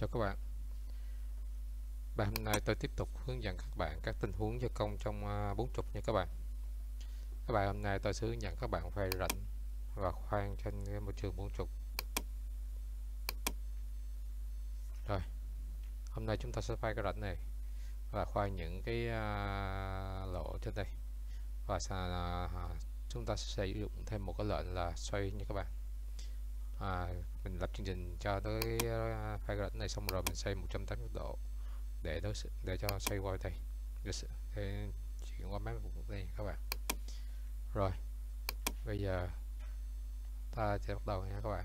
Chào các bạn. Bài hôm nay tôi tiếp tục hướng dẫn các bạn các tình huống gia công trong uh, bốn trục nha các bạn. Các bài hôm nay tôi sẽ hướng dẫn các bạn phải rảnh và khoan trên môi trường bốn trục Rồi Hôm nay chúng ta sẽ phai cái rảnh này và khoan những cái uh, lỗ trên đây. Và uh, chúng ta sẽ sử dụng thêm một cái lệnh là xoay nha các bạn à, mình lập chương trình cho tới uh, file grid này xong rồi mình xoay 180 độ để đối để cho xoay qua đây. Để, chuyển qua máy vùng đây các bạn. Rồi bây giờ ta sẽ bắt đầu nha các bạn.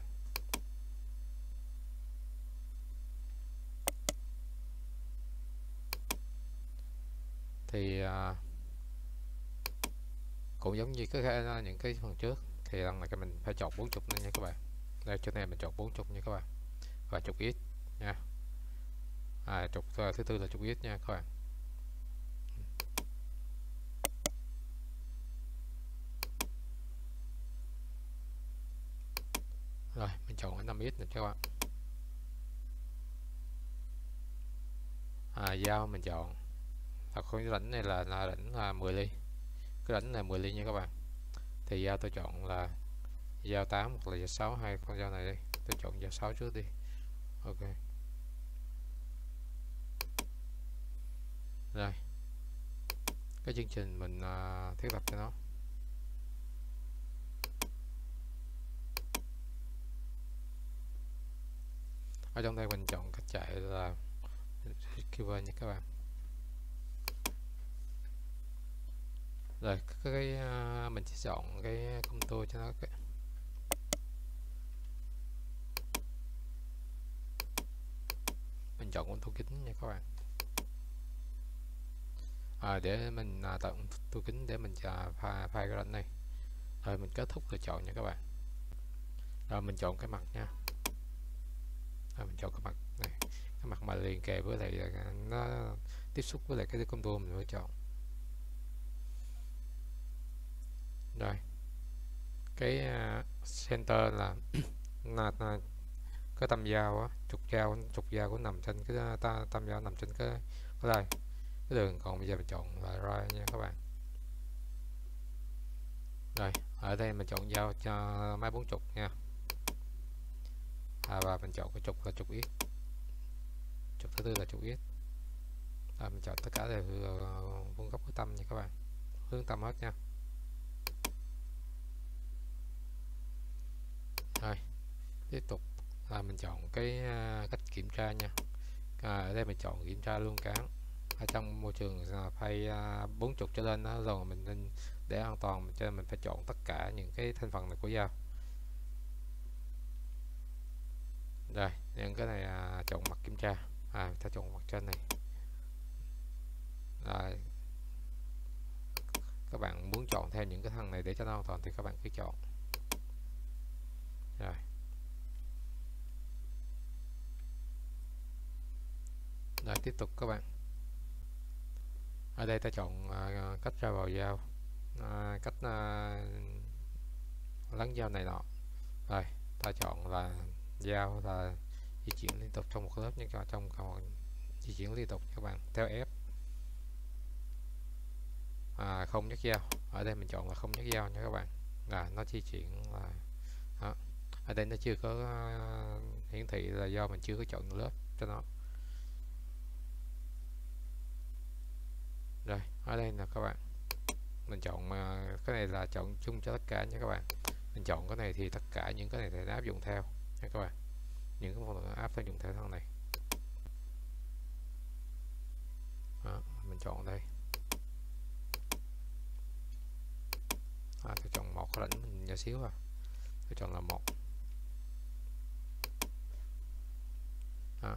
Thì uh, cũng giống như cái những cái phần trước thì lần này mình phải chọn 40 này nha các bạn đây chỗ này mình chọn 40 nha các bạn. Và trục x nha. À, trục thứ tư là trục x nha các bạn. Rồi mình chọn cái 5x này các bạn. À, dao mình chọn. À, khối rãnh này là là rãnh là 10 ly. Cái rãnh này 10 ly nha các bạn. Thì dao tôi chọn là dao 8 hoặc là dao 6 hai con dao này đi tôi chọn dao 6 trước đi. Ok. Rồi. Cái chương trình mình uh, thiết lập cho nó. Ở trong đây mình chọn cách chạy là keyword nha các bạn. Rồi cái, cái uh, mình sẽ chọn cái công tô cho nó. cái chọn con tô kính nha các bạn. À, để mình à, tạo thu kính để mình à, pha pha cái này. Rồi mình kết thúc lựa chọn nha các bạn. Rồi mình chọn cái mặt nha. Rồi mình chọn cái mặt này. Cái mặt mà liền kề với lại à, nó tiếp xúc với lại cái công tô mình lựa chọn. Rồi. Cái uh, center là là, là cái tâm dao á trục dao trục dao cũng nằm trên cái ta, tâm dao nằm trên cái cái đây. Cái đường còn bây giờ mình chọn là ra nha các bạn. Rồi ở đây mình chọn dao cho máy bốn chục nha. À, và mình chọn cái trục là trục ít, trục thứ tư là trục ít. à, mình chọn tất cả đều ờ, vuông góc của tâm nha các bạn. Hướng tâm hết nha. Rồi tiếp tục là mình chọn cái uh, cách kiểm tra nha. À, ở đây mình chọn kiểm tra luôn cán ở trong môi trường à, phay à, bốn chục trở lên đó rồi mình nên để an toàn cho nên mình phải chọn tất cả những cái thành phần này của dao. Rồi những cái này à, chọn mặt kiểm tra. À ta chọn mặt trên này. Rồi. Các bạn muốn chọn theo những cái thằng này để cho nó an toàn thì các bạn cứ chọn. Rồi. Rồi tiếp tục các bạn. Ở đây ta chọn uh, cách ra vào dao uh, cách uh, lắng dao này nọ. Rồi ta chọn là dao là di chuyển liên tục trong một lớp nhưng trong còn di chuyển liên tục các bạn theo ép. À, không nhắc dao. Ở đây mình chọn là không nhắc dao nha các bạn. Là nó di chuyển là đó. ở đây nó chưa có uh, hiển thị là do mình chưa có chọn lớp cho nó. Rồi ở đây là các bạn? Mình chọn à, cái này là chọn chung cho tất cả nha các bạn. Mình chọn cái này thì tất cả những cái này sẽ áp dụng theo nha các bạn. Những cái phần áp phải dùng theo thằng này. Đó, mình chọn đây. À, tôi chọn một cái lệnh mình nhỏ xíu à. Tôi chọn là một. À,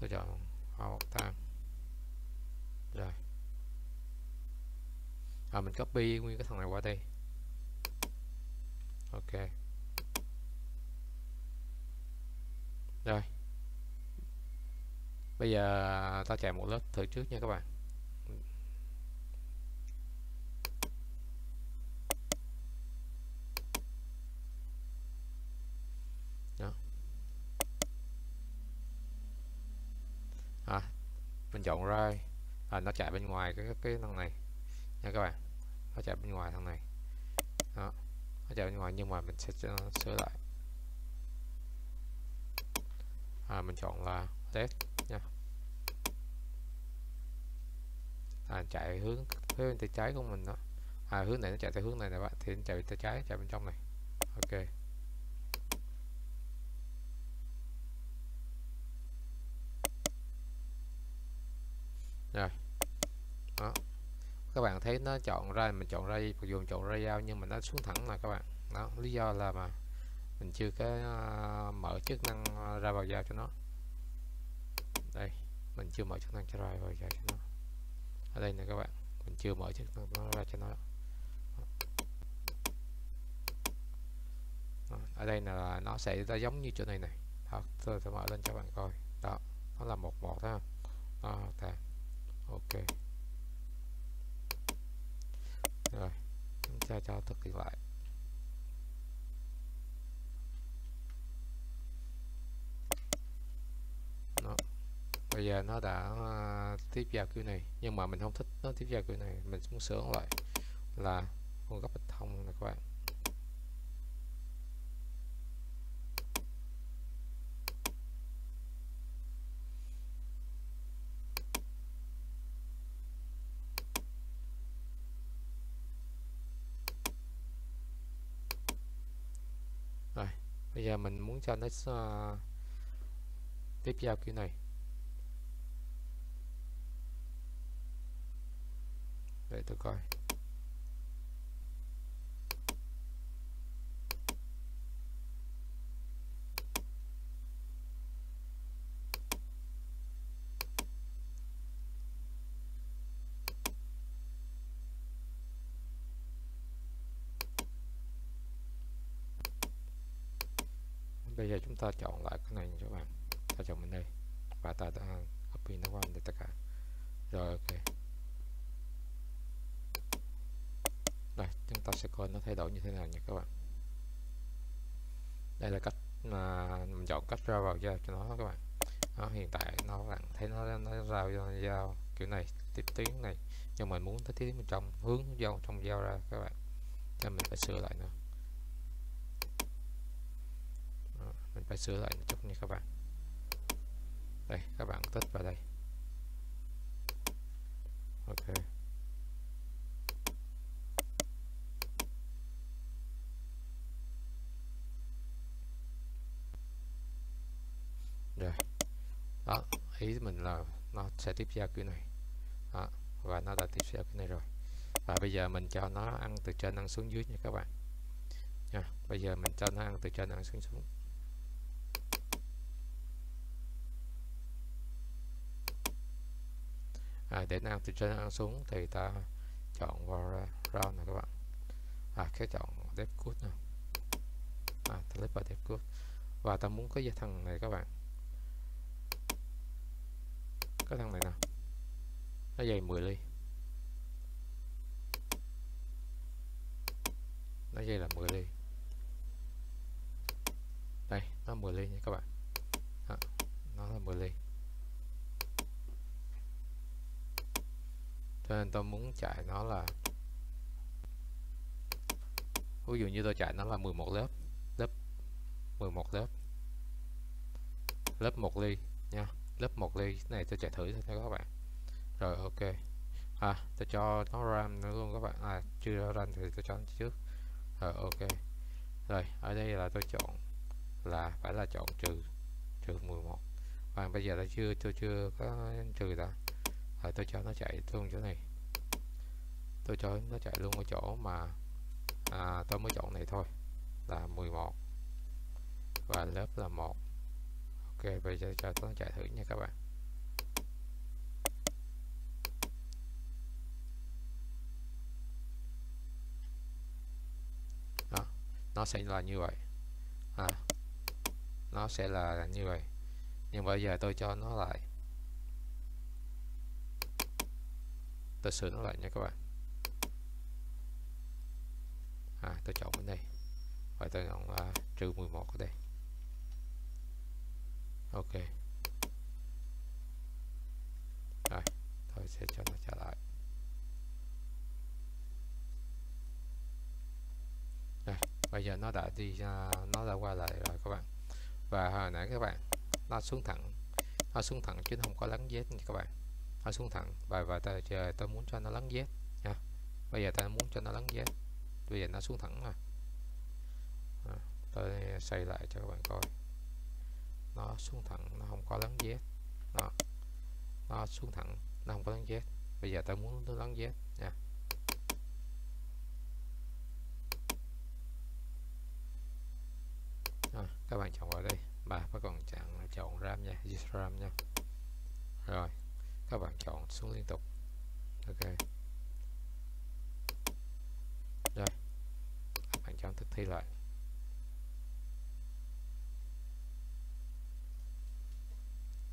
tôi chọn à, một tam rồi à, mình copy nguyên cái thằng này qua đây. Ok. Rồi. Bây giờ ta chạy một lớp thử trước nha các bạn. Đó. À, mình chọn right. À, nó chạy bên ngoài cái cái thằng này. Nha các bạn nó chạy bên ngoài thằng này. Đó nó chạy bên ngoài nhưng mà mình sẽ ờ, sửa lại. À, mình chọn là left nha. À, chạy hướng hướng tay trái của mình đó. À, hướng này nó chạy theo hướng này nè bạn thì nó chạy tay trái chạy bên trong này. Ok. Rồi các bạn thấy nó chọn ra mình chọn ra mặc dù mình chọn ra giao nhưng mà nó xuống thẳng là các bạn. Đó lý do là mà mình chưa có uh, mở chức năng ờ, ra vào giao cho nó. Đây mình chưa mở chức năng cho ra vào giao cho nó. Ở đây nè các bạn mình chưa mở chức năng nó ra cho nó. Đó. ở đây là nó sẽ ra giống như chỗ này này. Đó, tôi sẽ mở lên cho bạn coi. Đó nó là một một đó đó, ok rồi chúng ta cho thực hiện lại Đó. bây giờ nó đã uh, tiếp vào kiểu này nhưng mà mình không thích nó tiếp vào kiểu này mình muốn sửa lại là con góc bích thông này các bạn bây giờ mình muốn cho nó uh, tiếp giao kiểu này. Để tôi coi. Bây giờ chúng ta chọn lại cái này cho bạn. Ta chọn bên đây. Và ta đã copy nó qua đây tất cả. Rồi, ok. Đây, chúng ta sẽ coi nó thay đổi như thế nào nha các bạn. Đây là cách mà mình chọn cách ra vào giao cho nó các bạn. Nó hiện tại nó bạn thấy nó nó ra giao kiểu này, tiếp tiếng này. Nhưng mình muốn tới tiếng bên trong, hướng giao trong giao ra các bạn. Cho mình phải sửa lại nữa mình phải sửa lại một chút nha các bạn. Đây, các bạn tích vào đây. Ok. Rồi. Đó, ý mình là nó sẽ tiếp theo kiểu này. Đó. và nó đã tiếp theo cái này rồi. Và bây giờ mình cho nó ăn từ trên ăn xuống dưới nha các bạn. Nha, bây giờ mình cho nó ăn từ trên ăn xuống xuống. À, để ăn từ trên ăn xuống thì ta chọn vào round này các bạn. À cái chọn dev code nè à ta lấy vào dev code và ta muốn cái thằng này các bạn. Cái thằng này nè. Nó dày 10 ly. Nó dây là 10 ly. Đây nó 10 ly nha các bạn. Đó, nó là 10 ly. Cho nên tôi muốn chạy nó là, ví dụ như tôi chạy nó là 11 lớp lớp 11 lớp lớp 1 ly nha, lớp 1 ly, cái này tôi chạy thử cho các bạn. Rồi, ok. À tôi cho nó ram nữa luôn các bạn. À chưa ram thì tôi cho nó trước. Rồi, ok. Rồi, ở đây là tôi chọn là, phải là chọn trừ trừ 11 và bây giờ là chưa, tôi chưa có trừ đã rồi tôi cho nó chạy luôn chỗ này. Tôi cho nó chạy luôn ở chỗ mà à, tôi mới chọn này thôi là 11 và lớp là một. Ok bây giờ cho nó chạy thử nha các bạn. Đó nó sẽ là như vậy. À, nó sẽ là như vậy. Nhưng bây giờ tôi cho nó lại. ta sửa nó lại nha các bạn. À, ta chọn bên đây. Và ta chọn là trừ 11 ở đây. Ok. Rồi tôi sẽ cho nó trả lại. Rồi bây giờ nó đã đi à, nó đã qua lại rồi các bạn. Và hồi nãy các bạn nó xuống thẳng nó xuống thẳng chứ không có lắng dết nha các bạn nó xuống thẳng. Và và ta chờ ta muốn cho nó lắng Z nha. Bây giờ ta muốn cho nó lắng Z bây giờ nó xuống thẳng rồi. À, tôi xây lại cho các bạn coi. Nó xuống thẳng nó không có lắng Z nó nó xuống thẳng nó không có lắng Z bây giờ ta muốn nó lắng Z nha. À, các bạn chọn vào đây. Bà các còn chọn chọn RAM nha. RAM nha. Rồi các bạn chọn xuống liên tục. Ok. Rồi. Các bạn chọn thực thi lại.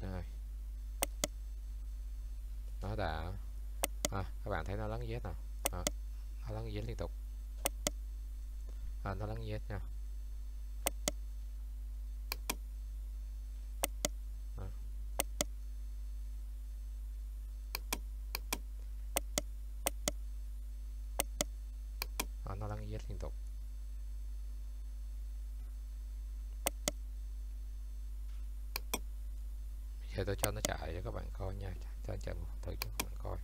Rồi. Nó đã. À, các bạn thấy nó lắng dết nào? À, nó lắng dết liên tục. À, nó lắng dết nha nó lăn Z liên tục để tôi cho nó chạy cho các bạn coi nha. Cho chạy một thử cho các bạn coi.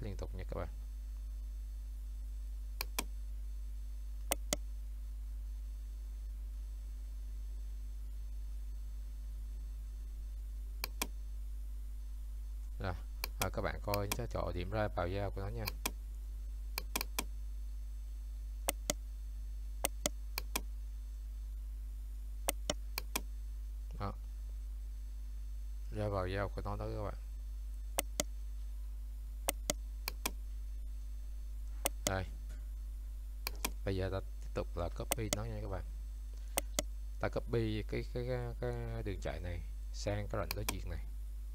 Viết liên tục nha các bạn. Rồi à, các bạn coi cho chọn điểm ra vào giao của nó nha. Đó. Ra vào giao của nó đó các bạn đây bây giờ ta tiếp tục là copy nó nha các bạn. Ta copy cái cái, cái, cái đường chạy này sang cái rãnh đối diện này.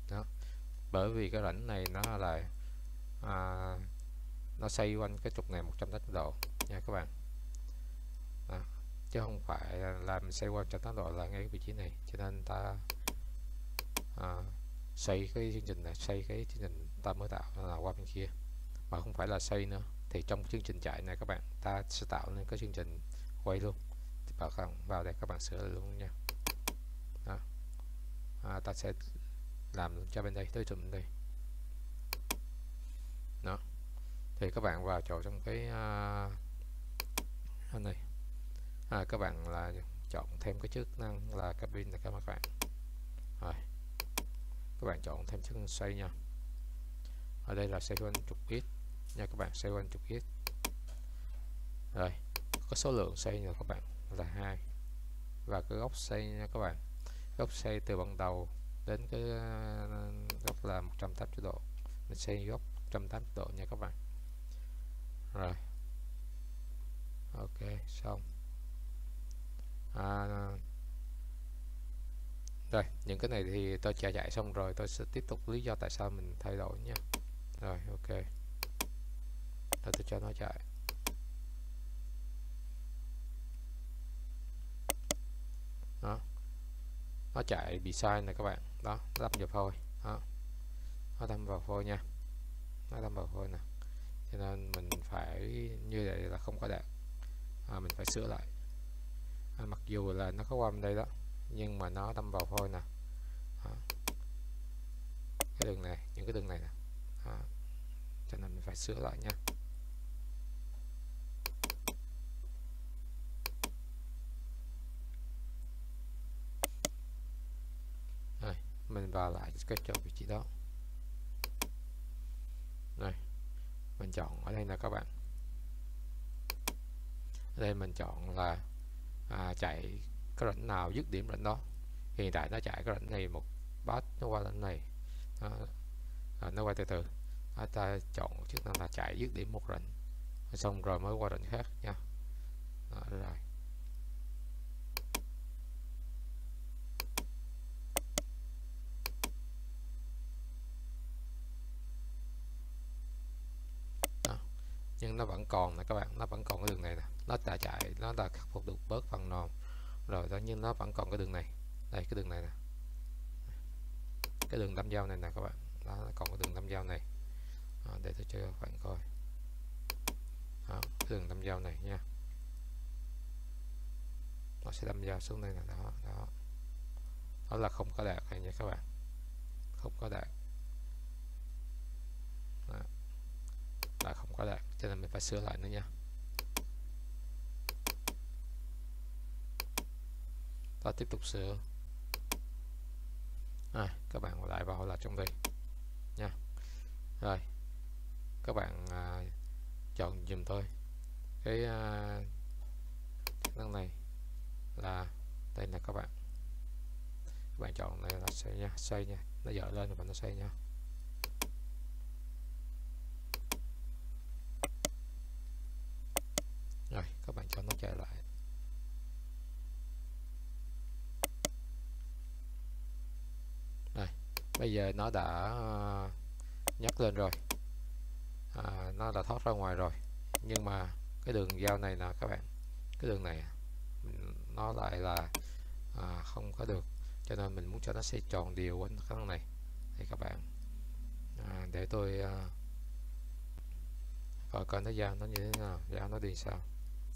Đó. Bởi vì cái rãnh này nó là à, nó xoay quanh cái trục này 180 độ nha các bạn. Đó. chứ không phải làm xoay quanh 180 độ là ngay cái vị trí này. Cho nên ta à, xoay cái chương trình này xoay cái chương trình ta mới tạo là qua bên kia. Mà không phải là xoay nữa thì trong chương trình chạy này các bạn ta sẽ tạo nên cái chương trình quay luôn. Thì bạn vào đây các bạn sửa luôn nha. Đó. À, ta sẽ làm cho bên đây tới chùm đây. Đó. Thì các bạn vào chỗ trong cái à, uh, này à, các bạn là chọn thêm cái chức năng là cabin này các bạn rồi. Các bạn chọn thêm chức năng xoay nha. Ở đây là xoay quanh trục ít nha các bạn xoay quanh trục x rồi có số lượng xoay nha các bạn là hai. Và cái góc xoay nha các bạn. Góc xoay từ ban đầu đến cái ờ, góc là 180 độ. Mình xoay góc 180 độ nha các bạn. Rồi. Ok xong. À, rồi những cái này thì tôi trả giải xong rồi tôi sẽ tiếp tục lý do tại sao mình thay đổi nha. Rồi ok là tôi cho nó chạy. Đó. Nó chạy bị sai này các bạn. Đó nó đâm vào phôi. Đó. Nó đâm vào phôi nha. Nó đâm vào phôi nè. Cho nên mình phải như vậy là không có đạt à, mình phải sửa lại. À, mặc dù là nó có qua bên đây đó nhưng mà nó đâm vào phôi nè. Đó. cái đường này những cái đường này nè. Đó. cho nên mình phải sửa lại nha. Mình vào lại cái chỗ vị trí đó. Này mình chọn ở đây là các bạn. Ở đây mình chọn là à, chạy cái rãnh nào dứt điểm rãnh đó. Hiện tại nó chạy cái rãnh này một bát nó qua rãnh này. Nó, à, nó quay từ từ. À, ta chọn chức năng là chạy dứt điểm một rãnh xong rồi mới qua rãnh khác nha. À, rồi. Nhưng nó vẫn còn nè các bạn nó vẫn còn cái đường này nè. Nó đã chạy nó đã khắc phục được bớt phần nòn rồi đó nhưng nó vẫn còn cái đường này. Đây cái đường này nè. Cái đường đâm dao này nè các bạn. Đó, nó còn cái đường đâm dao này. À, để tôi cho các bạn coi. Đó, cái đường đâm dao này nha. Nó sẽ đâm dao xuống đây nè. Đó đó. Đó là không có đạt này nha các bạn. Không có đạt là không có đạt cho nên mình phải sửa lại nữa nha. Ta tiếp tục sửa. À, các bạn lại vào là trong đây. Nha. Rồi các bạn à, chọn dùm tôi cái à, năng này là đây là các bạn. Các bạn chọn này là xây nha xây nha. Nó dở lên và bạn nó xây nha rồi các lại. Đây bây giờ nó đã ờ, nhắc lên rồi. À, nó đã thoát ra ngoài rồi. Nhưng mà cái đường dao này là các bạn cái đường này nó lại là à, không có được. Cho nên mình muốn cho nó xây tròn đều quanh cái này. Thì các bạn. À, để tôi à, coi coi nó dao nó như thế nào dao nó đi sao.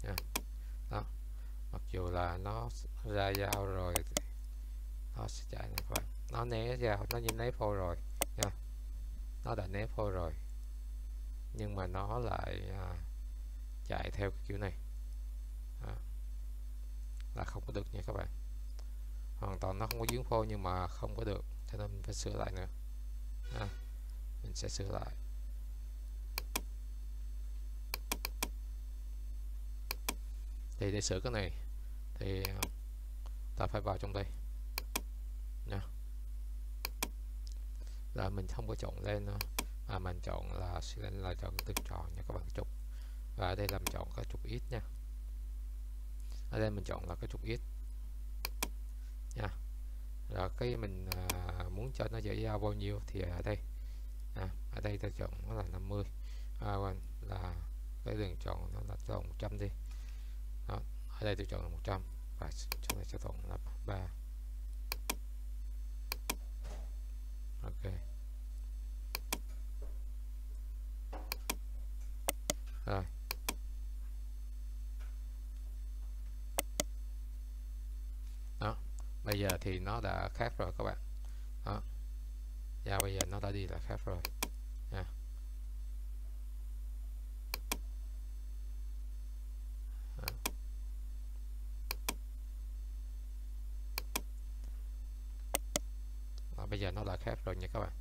Nha mặc dù là nó ra dao rồi nó sẽ chạy này các bạn nó né dao nó như né phôi rồi nha. Nó đã né phôi rồi. Nhưng mà nó lại à, chạy theo cái kiểu này. À, là không có được nha các bạn. Hoàn toàn nó không có dướng phôi nhưng mà không có được cho nên mình phải sửa lại nữa. À, mình sẽ sửa lại. Thì để sửa cái này thì ta phải vào trong đây. Nha. Là mình không có chọn lên nữa mà mình chọn là lên là chọn từ tròn nha các bạn trục. Và ở đây làm chọn cái trục ít nha. Ở đây mình chọn là cái trục ít. Nha. Rồi cái mình à, muốn cho nó dễ giao bao nhiêu thì ở đây. À, ở đây ta chọn nó là 50 à, là cái đường chọn nó là chọn 100 đi ở đây tôi chọn là 100 và chỗ này sẽ chọn là 3 ok. Rồi. Đó. Bây giờ thì nó đã khác rồi các bạn. Đó. Và bây giờ nó đã đi là khác rồi nha Đó, bây giờ nó đã khác rồi nha các bạn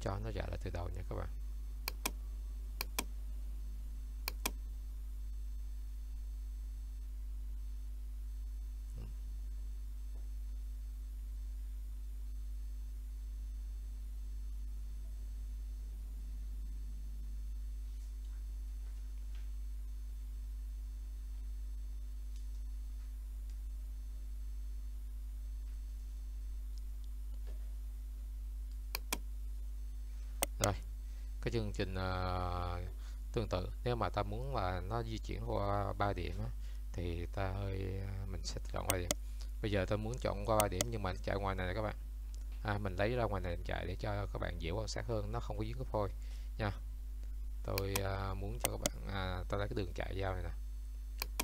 chọn cho nó trả lại từ đầu nha các bạn. Cái chương trình uh, tương tự. Nếu mà ta muốn là nó di chuyển qua ba điểm á, thì ta hơi ờ, mình sẽ chọn 3 điểm. Bây giờ tôi muốn chọn qua ba điểm nhưng mà chạy ngoài này, này các bạn. À, mình lấy ra ngoài này chạy để cho các bạn dễ quan sát hơn nó không có dính cái phôi nha. Tôi uh, muốn cho các bạn à, tôi lấy cái đường chạy dao này nè.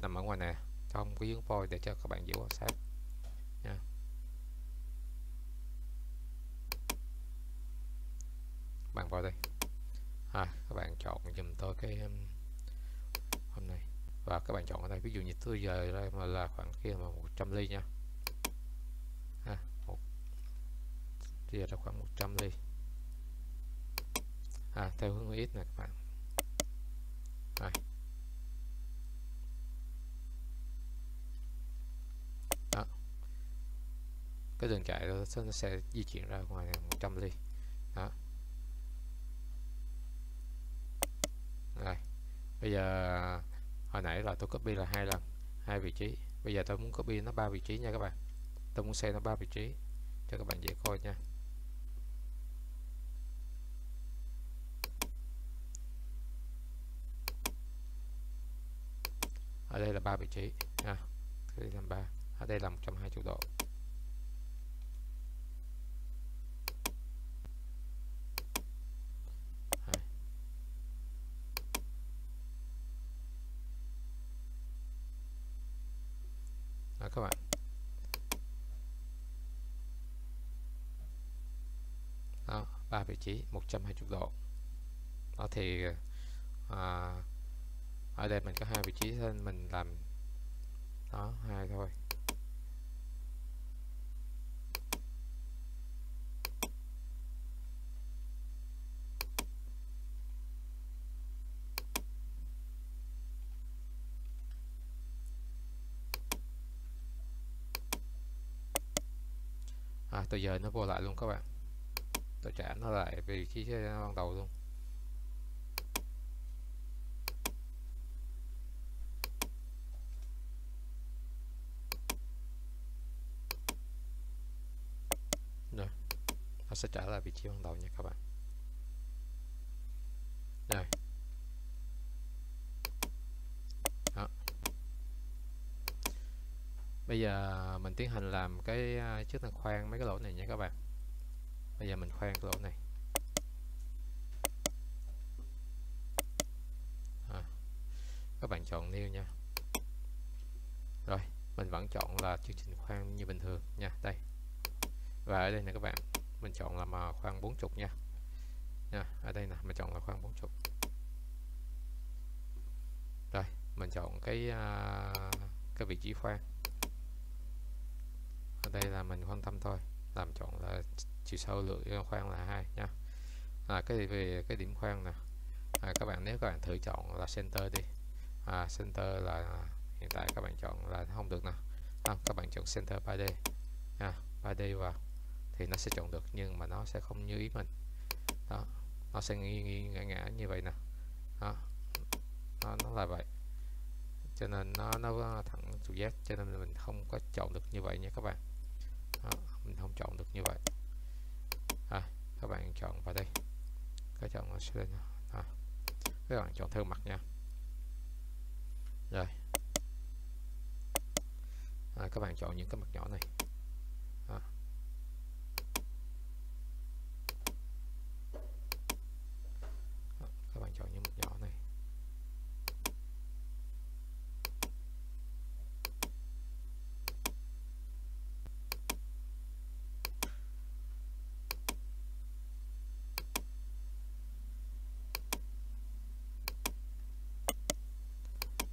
Nằm ở ngoài này không có dính phôi để cho các bạn dễ quan sát nha. Bạn vào đây à, các bạn chọn dùm tôi cái um, hôm nay. Và các bạn chọn ở đây ví dụ như tôi giờ đây mà là khoảng kia mà 100 ly nha. À, một giờ là khoảng 100 ly. À, theo hướng ít nè các bạn. À. Đó. cái đường chạy nó sẽ di chuyển ra ngoài 100 ly. Đó. Bây giờ, hồi nãy là tôi copy là hai lần, hai vị trí. Bây giờ tôi muốn copy nó ba vị trí nha các bạn. Tôi muốn xây nó ba vị trí cho các bạn dễ coi nha. Ở đây là ba vị trí. À, ha đây là ba. Ở đây là 120 độ. Các bạn. Đó ba vị trí 120 độ. Đó thì à, ở đây mình có hai vị trí nên mình làm đó hai thôi. À, tôi giờ nó vô lại luôn các bạn. Tôi trả nó lại vị trí ban đầu luôn. Rồi nó sẽ trả lại vị trí ban đầu nha các bạn. Rồi. Bây giờ mình tiến hành làm cái à, chức năng khoan mấy cái lỗ này nha các bạn. Bây giờ mình khoan cái lỗ này. À, các bạn chọn new nha. Rồi mình vẫn chọn là chương trình khoan như bình thường nha. Đây. Và ở đây nè các bạn mình chọn là mà khoan 40 nha. Nha ở đây nè mình chọn là khoan 40 rồi mình chọn cái uh, cái vị trí khoan ở đây là mình quan tâm thôi. Làm chọn là chiều sâu lượng khoan là hai nha. À, cái về cái điểm khoan nè. À, các bạn nếu các bạn thử chọn là center đi. À, center là hiện tại các bạn chọn là không được nè. À, các bạn chọn center 3D nha. 3D vào thì nó sẽ chọn được nhưng mà nó sẽ không như ý mình. Đó nó sẽ nghi nghi ngã ngã như vậy nè. Đó nó, nó là vậy. Cho nên nó nó thẳng chủ giác cho nên mình không có chọn được như vậy nha các bạn đó, mình không chọn được như vậy. À, các bạn chọn vào đây. Các chọn nó sẽ lên à, các bạn chọn theo mặt nha. Rồi. À, các bạn chọn những cái mặt nhỏ này đó. Đó, các bạn chọn những mặt nhỏ này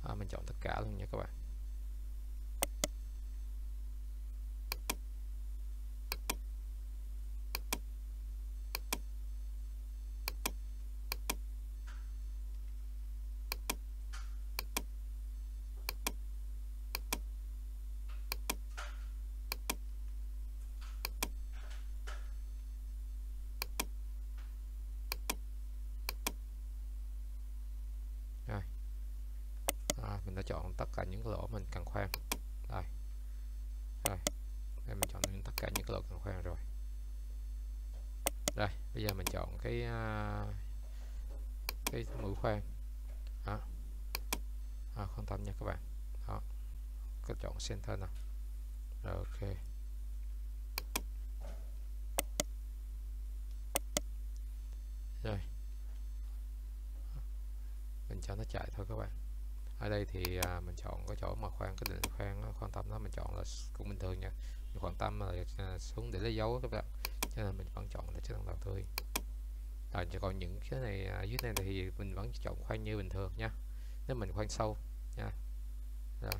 à, mình chọn tất cả luôn nha các bạn mình đã chọn tất cả những cái lỗ mình cần khoan. Đây. Rồi đây mình chọn tất cả những cái lỗ cần khoan rồi. Đây bây giờ mình chọn cái uh, cái mũi khoan. Đó. À, không tâm nha các bạn. Đó. Cứ chọn center nào. Rồi ok. Rồi mình cho nó chạy thôi các bạn ở đây thì à, mình chọn cái chỗ mà khoan cái định khoan nó tâm đó mình chọn là cũng bình thường nha. Mình quan tâm là à, xuống để lấy dấu các bạn. Cho nên mình vẫn chọn là chức năng đầu tươi. Rồi còn những cái này à, dưới này thì mình vẫn chọn khoan như bình thường nha. Nếu mình khoan sâu nha. Rồi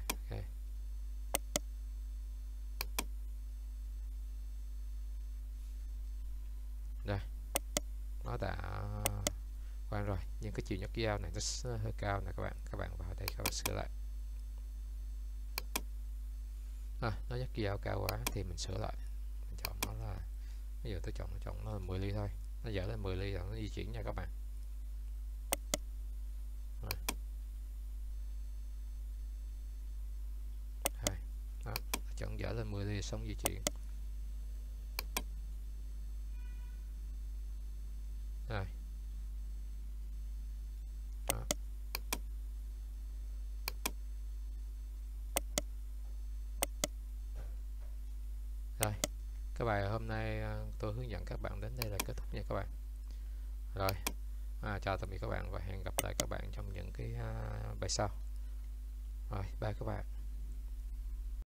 nó đã khoan rồi nhưng cái chiều nhấc dao này nó hơi cao nè các bạn. Các bạn vào đây các bạn sửa lại. À, nó nhấc dao cao quá thì mình sửa lại. Mình chọn nó là bây giờ tôi chọn chọn nó là 10 ly thôi. Nó dở lên 10 ly rồi nó di chuyển nha các bạn. Rồi. Chọn dở lên 10 ly xong di chuyển rồi Đó. rồi cái bài hôm nay à, tôi hướng dẫn các bạn đến đây là kết thúc nha các bạn. Rồi à, chào tạm biệt các bạn và hẹn gặp lại các bạn trong những cái uh, bài sau. Rồi bye các bạn.